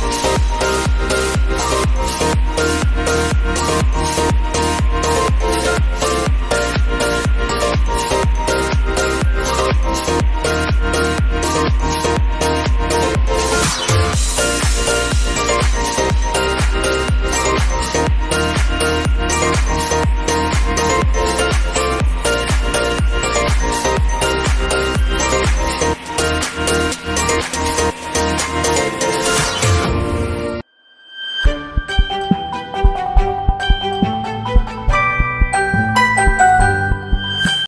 Bye.